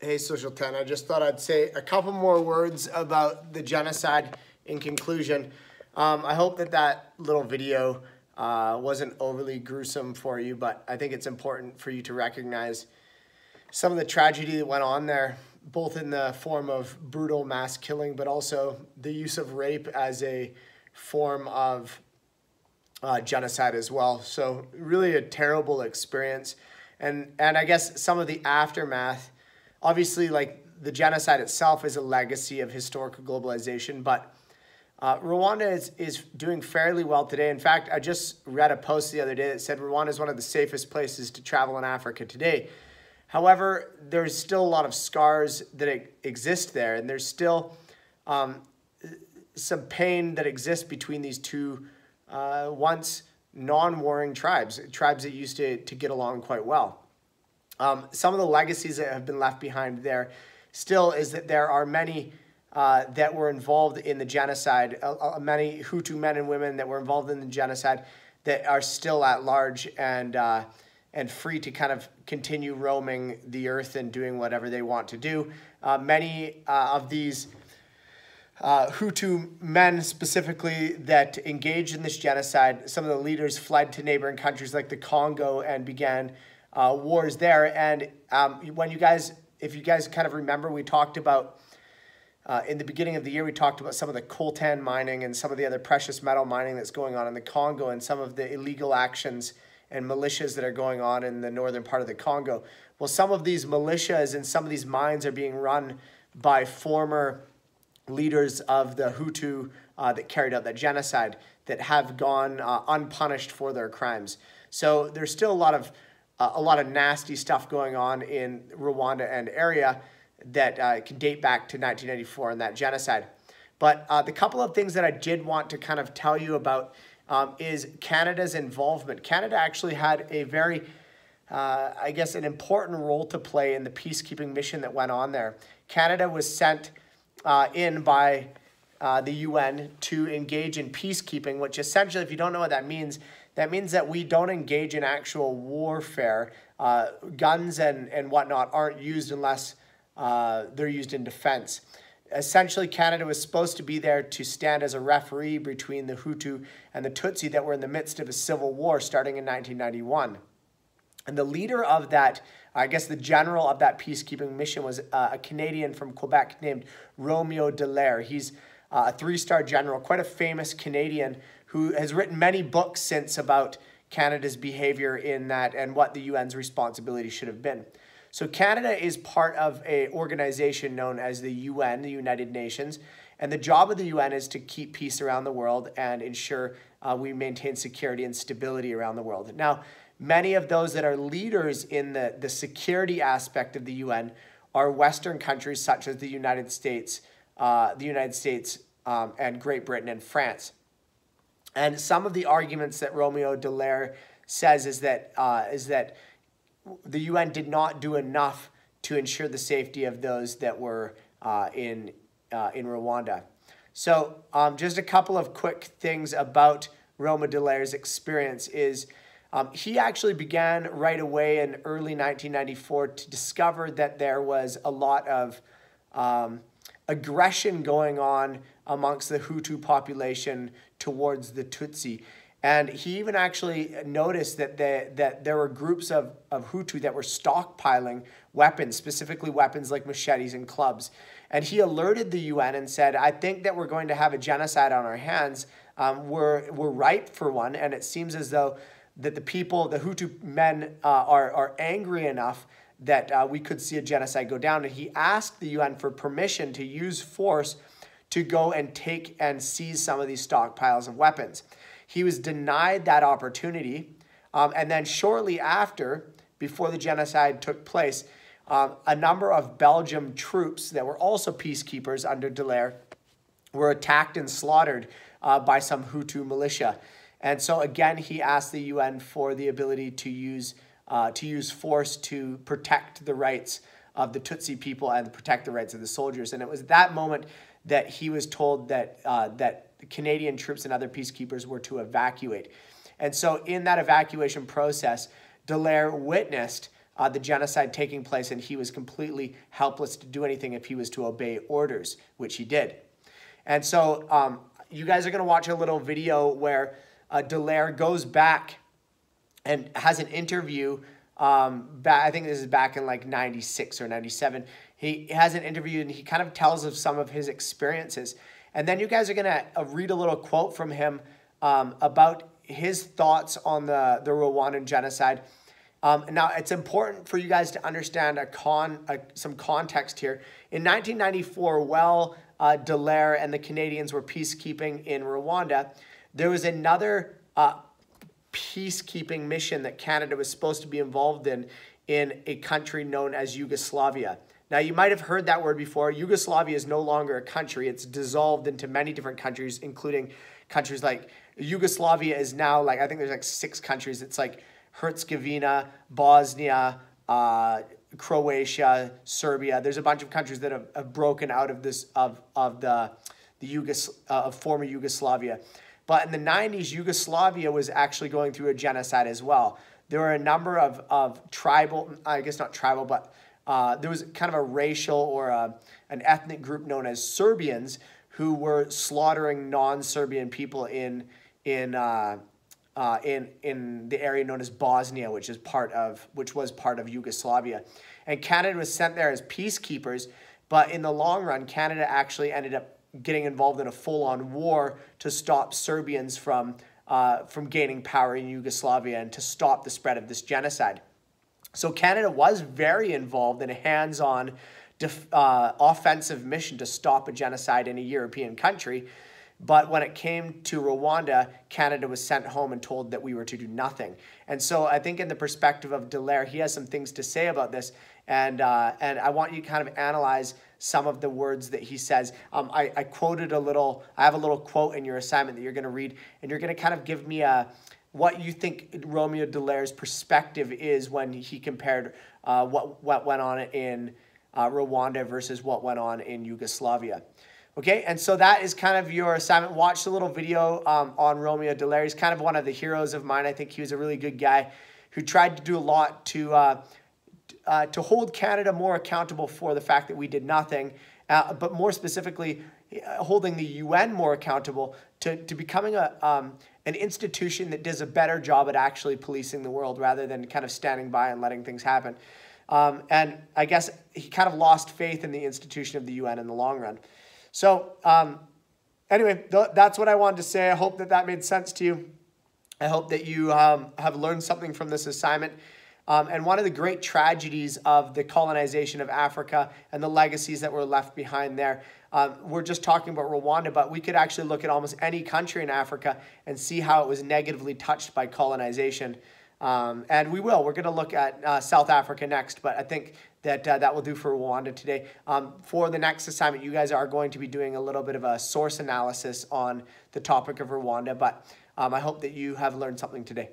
Hey, Social 10. I just thought I'd say a couple more words about the genocide in conclusion. Um, I hope that that little video uh, wasn't overly gruesome for you, but I think it's important for you to recognize some of the tragedy that went on there, both in the form of brutal mass killing, but also the use of rape as a form of uh, genocide as well. So really a terrible experience. And, and I guess some of the aftermath obviously like the genocide itself is a legacy of historical globalization, but uh, Rwanda is, is doing fairly well today. In fact, I just read a post the other day that said Rwanda is one of the safest places to travel in Africa today. However, there's still a lot of scars that exist there, and there's still um, some pain that exists between these two uh, once non-warring tribes, tribes that used to, to get along quite well. Um, some of the legacies that have been left behind there still is that there are many uh, that were involved in the genocide, uh, uh, many Hutu men and women that were involved in the genocide that are still at large and, uh, and free to kind of continue roaming the earth and doing whatever they want to do. Uh, many uh, of these Hutu men specifically that engaged in this genocide, some of the leaders fled to neighboring countries like the Congo and began uh, wars there. And um, when you guys, if you guys kind of remember, we talked about uh, in the beginning of the year, we talked about some of the coltan mining and some of the other precious metal mining that's going on in the Congo and some of the illegal actions and militias that are going on in the northern part of the Congo. Well, some of these militias and some of these mines are being run by former leaders of the Hutu uh, that carried out that genocide that have gone uh, unpunished for their crimes. So there's still a lot of a lot of nasty stuff going on in Rwanda and area that uh, can date back to 1994 and that genocide. But uh, the couple of things that I did want to kind of tell you about um, is Canada's involvement. Canada actually had a very, uh, I guess, an important role to play in the peacekeeping mission that went on there. Canada was sent uh, in by uh, the UN to engage in peacekeeping, which essentially, if you don't know what that means, that means that we don't engage in actual warfare. Uh, guns and, and whatnot aren't used unless uh, they're used in defense. Essentially, Canada was supposed to be there to stand as a referee between the Hutu and the Tutsi that were in the midst of a civil war starting in 1991. And the leader of that, I guess the general of that peacekeeping mission was uh, a Canadian from Quebec named Romeo Dallaire. He's uh, a three-star general, quite a famous Canadian who has written many books since about Canada's behavior in that and what the UN's responsibility should have been. So Canada is part of a organization known as the UN, the United Nations, and the job of the UN is to keep peace around the world and ensure uh, we maintain security and stability around the world. Now, many of those that are leaders in the, the security aspect of the UN are Western countries such as the United States, uh, the United States um, and Great Britain and France. And some of the arguments that Romeo Dallaire says is that uh, is that the UN did not do enough to ensure the safety of those that were uh, in uh, in Rwanda. So um, just a couple of quick things about Romeo Dallaire's experience is um, he actually began right away in early 1994 to discover that there was a lot of um, aggression going on amongst the Hutu population towards the Tutsi. And he even actually noticed that, the, that there were groups of, of Hutu that were stockpiling weapons, specifically weapons like machetes and clubs. And he alerted the UN and said, I think that we're going to have a genocide on our hands. Um, we're, we're ripe for one. And it seems as though that the people, the Hutu men, uh, are, are angry enough that uh, we could see a genocide go down. And he asked the UN for permission to use force to go and take and seize some of these stockpiles of weapons. He was denied that opportunity. Um, and then shortly after, before the genocide took place, um, a number of Belgium troops that were also peacekeepers under Dallaire were attacked and slaughtered uh, by some Hutu militia. And so again, he asked the UN for the ability to use, uh, to use force to protect the rights of the Tutsi people and protect the rights of the soldiers. And it was that moment that he was told that, uh, that Canadian troops and other peacekeepers were to evacuate. And so in that evacuation process, Dallaire witnessed uh, the genocide taking place, and he was completely helpless to do anything if he was to obey orders, which he did. And so um, you guys are going to watch a little video where uh, Dallaire goes back and has an interview. Um, back, I think this is back in like 96 or 97. He has an interview and he kind of tells of some of his experiences. And then you guys are going to uh, read a little quote from him um, about his thoughts on the, the Rwandan genocide. Um, now, it's important for you guys to understand a con, a, some context here. In 1994, while uh, Dallaire and the Canadians were peacekeeping in Rwanda, there was another uh, peacekeeping mission that Canada was supposed to be involved in in a country known as Yugoslavia. Now, you might have heard that word before. Yugoslavia is no longer a country. It's dissolved into many different countries, including countries like Yugoslavia is now like, I think there's like six countries. It's like Herzegovina, Bosnia, uh, Croatia, Serbia. There's a bunch of countries that have, have broken out of this, of, of the, the Yugos, uh, of former Yugoslavia. But in the 90s, Yugoslavia was actually going through a genocide as well. There were a number of, of tribal, I guess not tribal, but uh, there was kind of a racial or a, an ethnic group known as Serbians who were slaughtering non-Serbian people in in uh, uh, in in the area known as Bosnia, which is part of which was part of Yugoslavia, and Canada was sent there as peacekeepers. But in the long run, Canada actually ended up getting involved in a full-on war to stop Serbians from uh, from gaining power in Yugoslavia and to stop the spread of this genocide. So Canada was very involved in a hands-on uh, offensive mission to stop a genocide in a European country. But when it came to Rwanda, Canada was sent home and told that we were to do nothing. And so I think in the perspective of Dallaire, he has some things to say about this. And, uh, and I want you to kind of analyze some of the words that he says. Um, I, I quoted a little, I have a little quote in your assignment that you're going to read, and you're going to kind of give me a, what you think Romeo Dallaire's perspective is when he compared uh, what, what went on in uh, Rwanda versus what went on in Yugoslavia. Okay, and so that is kind of your assignment. Watch the little video um, on Romeo Dallaire. He's kind of one of the heroes of mine. I think he was a really good guy who tried to do a lot to, uh, uh, to hold Canada more accountable for the fact that we did nothing, uh, but more specifically, uh, holding the UN more accountable to, to becoming a, um, an institution that does a better job at actually policing the world rather than kind of standing by and letting things happen. Um, and I guess he kind of lost faith in the institution of the UN in the long run. So um, anyway, th that's what I wanted to say. I hope that that made sense to you. I hope that you um, have learned something from this assignment. Um, and one of the great tragedies of the colonization of Africa and the legacies that were left behind there um, we're just talking about Rwanda, but we could actually look at almost any country in Africa and see how it was negatively touched by colonization. Um, and we will. We're going to look at uh, South Africa next, but I think that uh, that will do for Rwanda today. Um, for the next assignment, you guys are going to be doing a little bit of a source analysis on the topic of Rwanda, but um, I hope that you have learned something today.